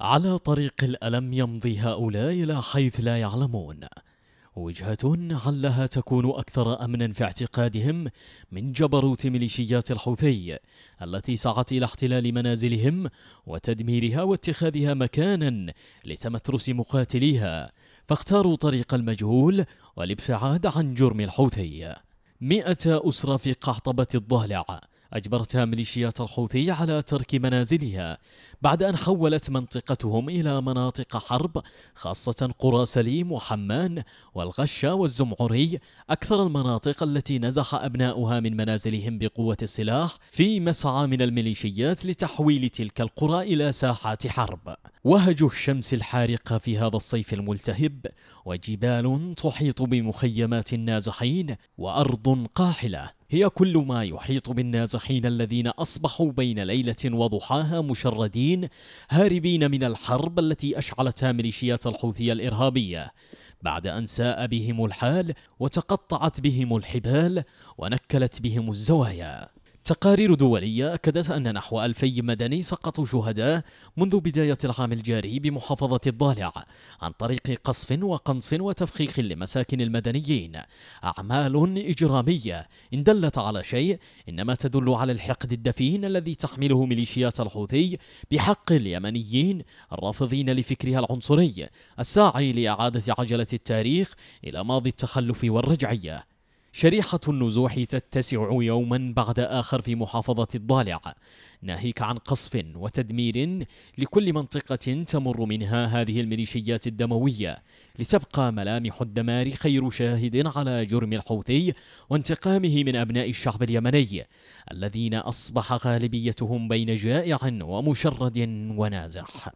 على طريق الألم يمضي هؤلاء إلى حيث لا يعلمون. وجهة علها تكون أكثر أمنا في اعتقادهم من جبروت ميليشيات الحوثي التي سعت إلى احتلال منازلهم وتدميرها واتخاذها مكانا لتمترس مقاتليها. فاختاروا طريق المجهول والابتعاد عن جرم الحوثي. مئة أسرة في قحطبة الضالع أجبرتها ميليشيات الحوثي على ترك منازلها بعد أن حولت منطقتهم إلى مناطق حرب خاصة قرى سليم وحمان والغشة والزمعري أكثر المناطق التي نزح أبناؤها من منازلهم بقوة السلاح في مسعى من الميليشيات لتحويل تلك القرى إلى ساحات حرب. وهج الشمس الحارقة في هذا الصيف الملتهب وجبال تحيط بمخيمات النازحين وأرض قاحلة. هي كل ما يحيط بالنازحين الذين أصبحوا بين ليلة وضحاها مشردين هاربين من الحرب التي أشعلتها ميليشيات الحوثية الإرهابية. بعد أن ساء بهم الحال وتقطعت بهم الحبال ونكلت بهم الزوايا. تقارير دولية أكدت أن نحو ألفي مدني سقطوا شهداء منذ بداية العام الجاري بمحافظة الضالع عن طريق قصف وقنص وتفخيخ لمساكن المدنيين. أعمال إجرامية إن دلت على شيء إنما تدل على الحقد الدفين الذي تحمله ميليشيات الحوثي بحق اليمنيين الرافضين لفكرها العنصري الساعي لإعادة عجلة التاريخ إلى ماضي التخلف والرجعية. شريحة النزوح تتسع يوما بعد آخر في محافظة الضالع. ناهيك عن قصف وتدمير لكل منطقة تمر منها هذه الميليشيات الدموية. لتبقى ملامح الدمار خير شاهد على جرم الحوثي وانتقامه من أبناء الشعب اليمني الذين أصبح غالبيتهم بين جائع ومشرد ونازح.